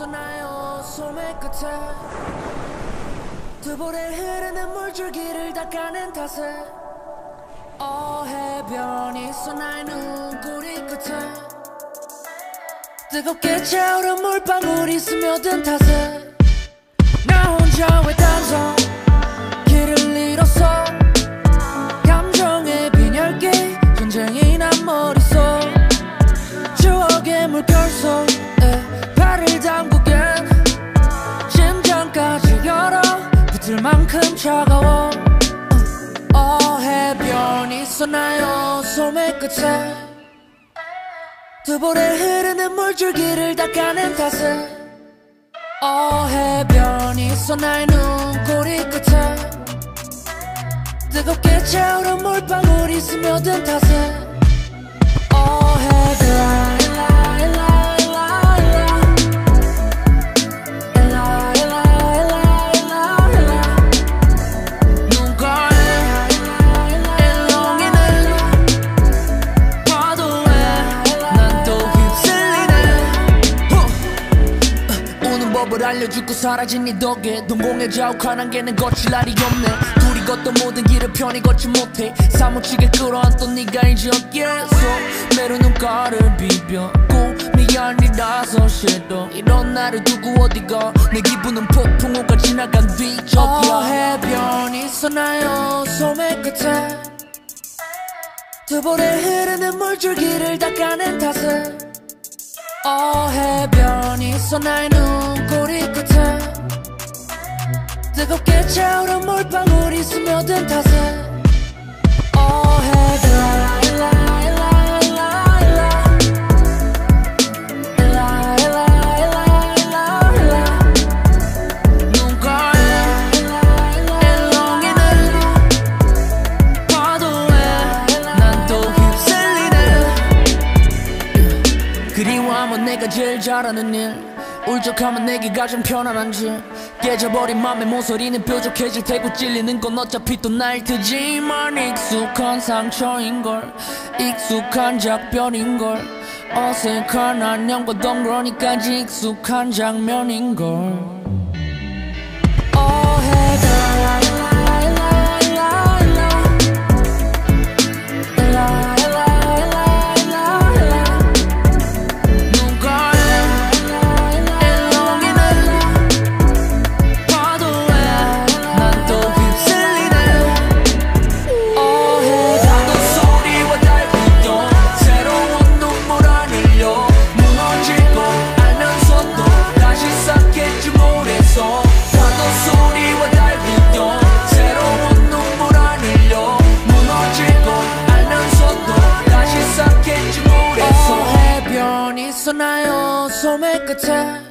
있었나요? 소매 끝에 두 볼에 흐르는 물줄기를 닦아낸 탓에 어 해변이 있었나요 눈꼬리 끝에 뜨겁게 차오른 물방울이 스며든 탓에 차가워. 어 해변 있었나요? 소매 끝에. 두 볼에 흐르는 물줄기를 닦아낸 탓에. 어 해변 있었나요? 눈꼬리 끝에. 뜨겁게 차오른 물방울이 스며든 탓에 법을 알려주고 사라진 네 덕에 동공에 자욱한 안개는 거칠 날이 없네. 둘이 걷던 모든 길을 편히 걷지 못해. 사무치게 끌어안던 네가 이제 어깨에서 매로 눈가를 비벼고 미안이라서 싫어 이런 나를 두고 어디가? 내 기분은 폭풍우가 지나간 뒤적이야. 어, 해변 있었나요 소매 끝에 두 볼에 흐르는 물줄기를 닦아낸 탓에 어 해변 있었나요 뜨겁게 차오른 물방울이 스며든 탓에 그리워하면 내가 제일 잘하는 일 울적하면 내게가 좀 편안한 지 깨져버린 맘의 모서리는 뾰족해질 테고 찔리는 건 어차피 또 날 테지만 익숙한 상처인걸 익숙한 작별인걸 어색한 안녕과 덩그러니까지 익숙한 장면인걸 guitar